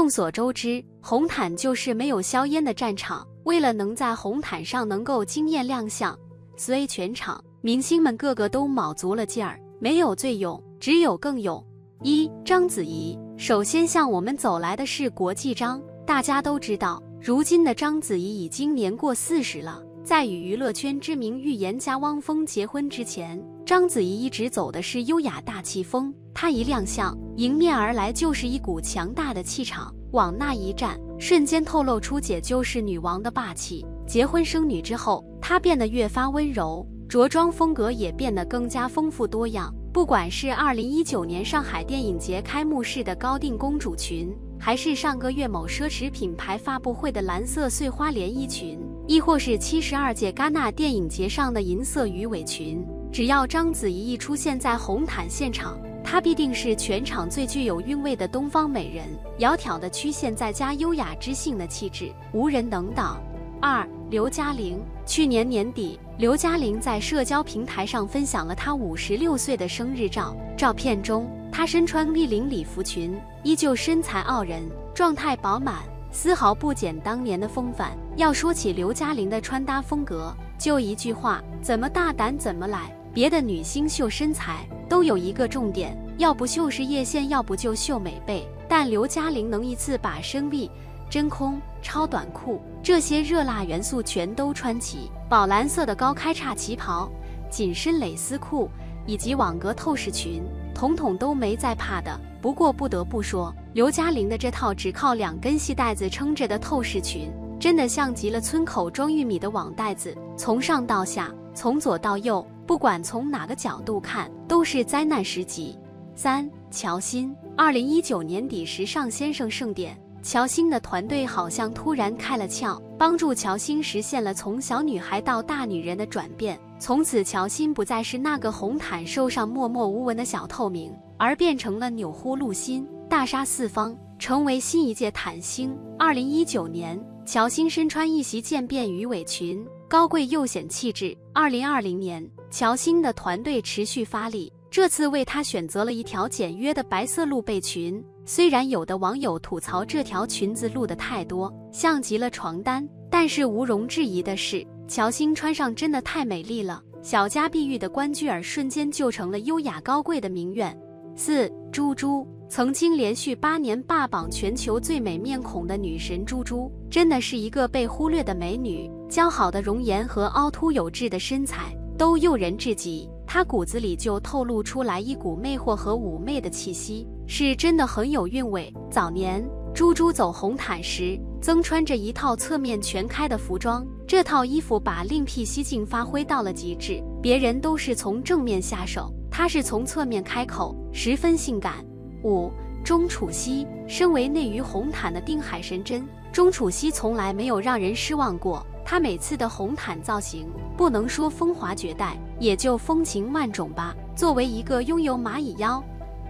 众所周知，红毯就是没有硝烟的战场。为了能在红毯上能够惊艳亮相，所以全场明星们个个都卯足了劲儿。没有最勇，只有更勇。一章子怡，首先向我们走来的是国际章。大家都知道，如今的章子怡已经年过四十了。在与娱乐圈知名预言家汪峰结婚之前，章子怡一直走的是优雅大气风。她一亮相，迎面而来就是一股强大的气场，往那一站，瞬间透露出姐就是女王的霸气。结婚生女之后，她变得越发温柔，着装风格也变得更加丰富多样。不管是二零一九年上海电影节开幕式的高定公主裙，还是上个月某奢侈品牌发布会的蓝色碎花连衣裙，亦或是七十二届戛纳电影节上的银色鱼尾裙，只要章子怡一出现在红毯现场，她必定是全场最具有韵味的东方美人。窈窕的曲线再加优雅知性的气质，无人能挡。二刘嘉玲，去年年底，刘嘉玲在社交平台上分享了她五十六岁的生日照。照片中，她身穿立领礼服裙，依旧身材傲人，状态饱满，丝毫不减当年的风范。要说起刘嘉玲的穿搭风格，就一句话：怎么大胆怎么来。别的女星秀身材都有一个重点，要不秀是腋线，要不就秀美背，但刘嘉玲能一次把生力。真空超短裤这些热辣元素全都穿齐，宝蓝色的高开叉旗袍、紧身蕾丝裤以及网格透视裙，统统都没在怕的。不过不得不说，刘嘉玲的这套只靠两根细带子撑着的透视裙，真的像极了村口装玉米的网袋子，从上到下，从左到右，不管从哪个角度看，都是灾难时级。三乔欣，二零一九年底时尚先生盛典。乔欣的团队好像突然开了窍，帮助乔欣实现了从小女孩到大女人的转变。从此，乔欣不再是那个红毯兽上默默无闻的小透明，而变成了钮祜禄星，大杀四方，成为新一届坦星。二零一九年，乔欣身穿一袭渐变鱼尾裙，高贵又显气质。二零二零年，乔欣的团队持续发力，这次为她选择了一条简约的白色露背裙。虽然有的网友吐槽这条裙子露的太多，像极了床单，但是毋庸置疑的是，乔欣穿上真的太美丽了。小家碧玉的关雎尔瞬间就成了优雅高贵的名媛。四猪猪曾经连续八年霸榜全球最美面孔的女神猪猪，真的是一个被忽略的美女。姣好的容颜和凹凸有致的身材都诱人至极，她骨子里就透露出来一股魅惑和妩媚的气息。是真的很有韵味。早年猪猪走红毯时，曾穿着一套侧面全开的服装，这套衣服把另辟蹊径发挥到了极致。别人都是从正面下手，她是从侧面开口，十分性感。五钟楚曦，身为内娱红毯的定海神针，钟楚曦从来没有让人失望过。她每次的红毯造型，不能说风华绝代，也就风情万种吧。作为一个拥有蚂蚁腰。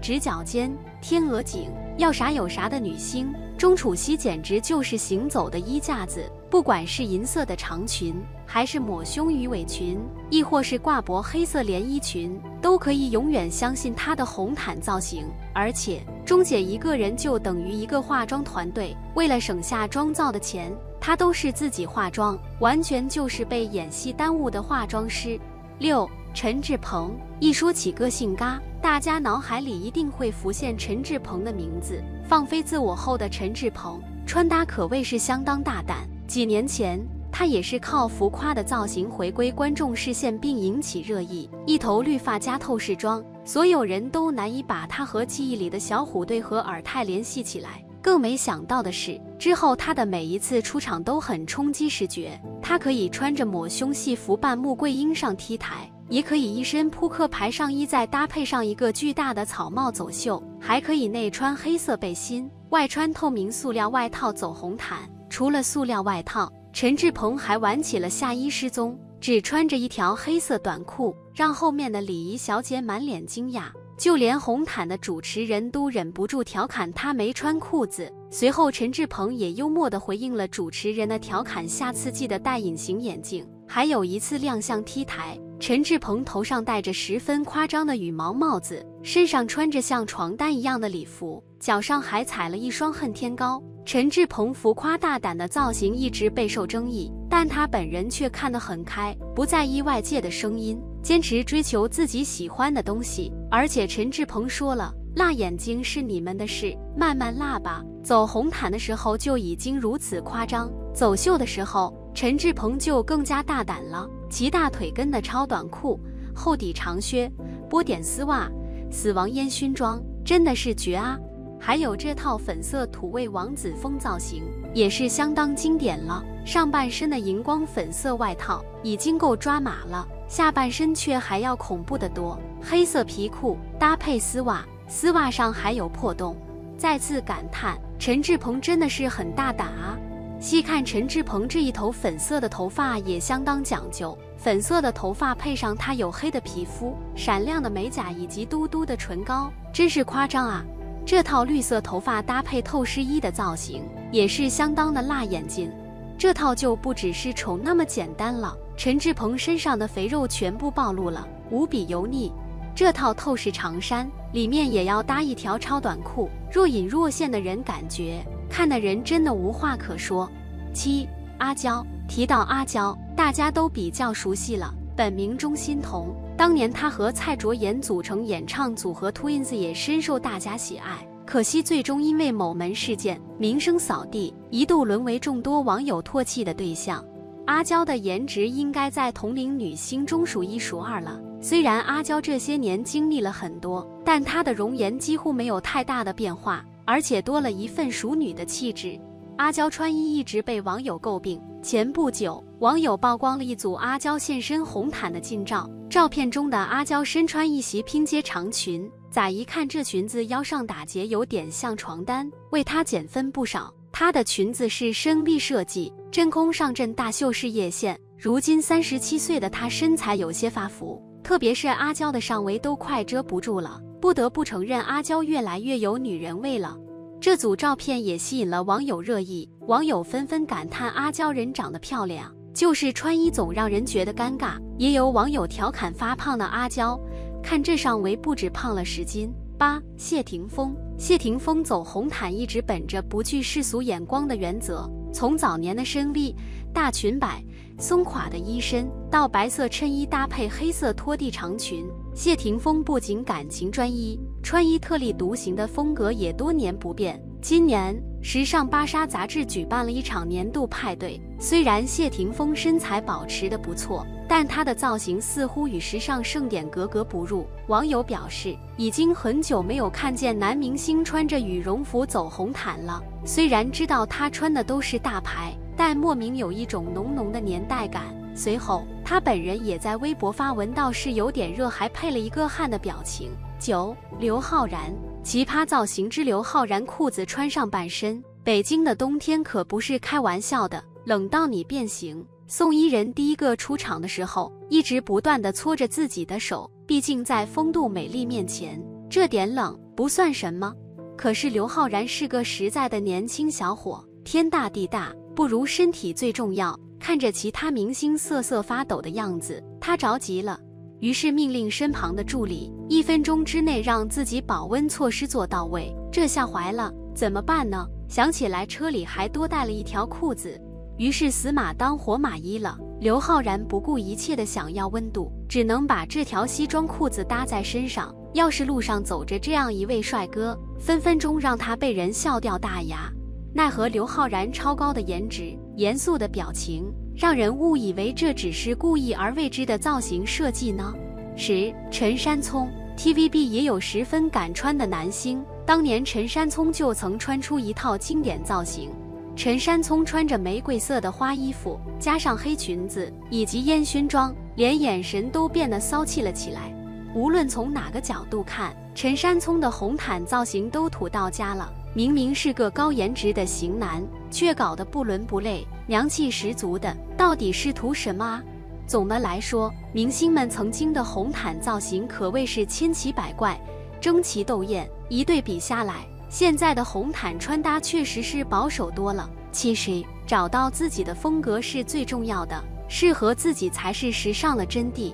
直角肩、天鹅颈，要啥有啥的女星，钟楚曦简直就是行走的衣架子。不管是银色的长裙，还是抹胸鱼尾裙，亦或是挂脖黑色连衣裙，都可以永远相信她的红毯造型。而且，钟姐一个人就等于一个化妆团队，为了省下妆造的钱，她都是自己化妆，完全就是被演戏耽误的化妆师。六。陈志朋一说起个性嘎，大家脑海里一定会浮现陈志朋的名字。放飞自我后的陈志朋，穿搭可谓是相当大胆。几年前，他也是靠浮夸的造型回归观众视线，并引起热议。一头绿发加透视装，所有人都难以把他和记忆里的小虎队和尔泰联系起来。更没想到的是，之后他的每一次出场都很冲击视觉。他可以穿着抹胸戏服扮穆桂英上 T 台。也可以一身扑克牌上衣，再搭配上一个巨大的草帽走秀，还可以内穿黑色背心，外穿透明塑料外套走红毯。除了塑料外套，陈志朋还玩起了下衣失踪，只穿着一条黑色短裤，让后面的礼仪小姐满脸惊讶，就连红毯的主持人都忍不住调侃他没穿裤子。随后，陈志朋也幽默地回应了主持人的调侃，下次记得戴隐形眼镜。还有一次亮相 T 台。陈志朋头上戴着十分夸张的羽毛帽子，身上穿着像床单一样的礼服，脚上还踩了一双恨天高。陈志朋浮夸大胆的造型一直备受争议，但他本人却看得很开，不在意外界的声音，坚持追求自己喜欢的东西。而且陈志朋说了，辣眼睛是你们的事，慢慢辣吧。走红毯的时候就已经如此夸张，走秀的时候，陈志朋就更加大胆了，齐大腿根的超短裤、厚底长靴、波点丝袜、死亡烟熏妆，真的是绝啊！还有这套粉色土味王子风造型，也是相当经典了。上半身的荧光粉色外套已经够抓马了，下半身却还要恐怖的多。黑色皮裤搭配丝袜，丝袜上还有破洞。再次感叹，陈志鹏真的是很大胆啊！细看陈志鹏这一头粉色的头发也相当讲究，粉色的头发配上他黝黑的皮肤、闪亮的美甲以及嘟嘟的唇膏，真是夸张啊！这套绿色头发搭配透视衣的造型，也是相当的辣眼睛。这套就不只是丑那么简单了。陈志鹏身上的肥肉全部暴露了，无比油腻。这套透视长衫里面也要搭一条超短裤，若隐若现的人感觉，看的人真的无话可说。七阿娇，提到阿娇，大家都比较熟悉了，本名钟欣桐。当年她和蔡卓妍组成演唱组合 Twins 也深受大家喜爱，可惜最终因为某门事件名声扫地，一度沦为众多网友唾弃的对象。阿娇的颜值应该在同龄女星中数一数二了。虽然阿娇这些年经历了很多，但她的容颜几乎没有太大的变化，而且多了一份熟女的气质。阿娇穿衣一直被网友诟病。前不久，网友曝光了一组阿娇现身红毯的近照。照片中的阿娇身穿一袭拼接长裙，咋一看这裙子腰上打结有点像床单，为她减分不少。她的裙子是深 V 设计，真空上阵大秀事业线。如今三十七岁的她身材有些发福，特别是阿娇的上围都快遮不住了。不得不承认，阿娇越来越有女人味了。这组照片也吸引了网友热议，网友纷纷感叹阿娇人长得漂亮，就是穿衣总让人觉得尴尬。也有网友调侃发胖的阿娇，看这上围不止胖了十斤。八谢霆锋，谢霆锋走红毯一直本着不惧世俗眼光的原则，从早年的深 V、大裙摆、松垮的衣身，到白色衬衣搭配黑色拖地长裙，谢霆锋不仅感情专一。穿衣特立独行的风格也多年不变。今年，时尚芭莎杂志举办了一场年度派对。虽然谢霆锋身材保持的不错，但他的造型似乎与时尚盛典格格不入。网友表示，已经很久没有看见男明星穿着羽绒服走红毯了。虽然知道他穿的都是大牌，但莫名有一种浓浓的年代感。随后，他本人也在微博发文，倒是有点热，还配了一个汗的表情。九，刘昊然，奇葩造型之刘昊然裤子穿上半身。北京的冬天可不是开玩笑的，冷到你变形。宋伊人第一个出场的时候，一直不断的搓着自己的手，毕竟在风度美丽面前，这点冷不算什么。可是刘昊然是个实在的年轻小伙，天大地大，不如身体最重要。看着其他明星瑟瑟发抖的样子，他着急了。于是命令身旁的助理，一分钟之内让自己保温措施做到位。这下坏了，怎么办呢？想起来车里还多带了一条裤子，于是死马当活马医了。刘昊然不顾一切的想要温度，只能把这条西装裤子搭在身上。要是路上走着这样一位帅哥，分分钟让他被人笑掉大牙。奈何刘昊然超高的颜值、严肃的表情。让人误以为这只是故意而为之的造型设计呢。十陈山聪，TVB 也有十分敢穿的男星，当年陈山聪就曾穿出一套经典造型。陈山聪穿着玫瑰色的花衣服，加上黑裙子以及烟熏妆，连眼神都变得骚气了起来。无论从哪个角度看，陈山聪的红毯造型都土到家了。明明是个高颜值的型男，却搞得不伦不类，娘气十足的，到底是图什么啊？总的来说，明星们曾经的红毯造型可谓是千奇百怪，争奇斗艳。一对比下来，现在的红毯穿搭确实是保守多了。其实，找到自己的风格是最重要的，适合自己才是时尚的真谛。